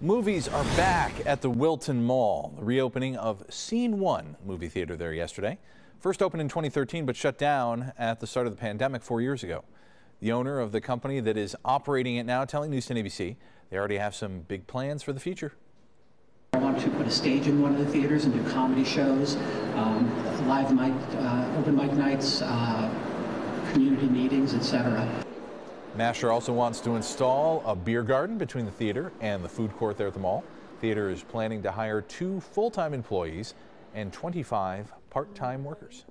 Movies are back at the Wilton Mall. The reopening of Scene One movie theater there yesterday. First opened in 2013 but shut down at the start of the pandemic four years ago. The owner of the company that is operating it now telling News 10 ABC they already have some big plans for the future. I want to put a stage in one of the theaters and do comedy shows, um, live mic, uh, open mic nights, uh, community meetings, etc. Masher also wants to install a beer garden between the theater and the food court there at the mall. Theater is planning to hire two full-time employees and 25 part-time workers.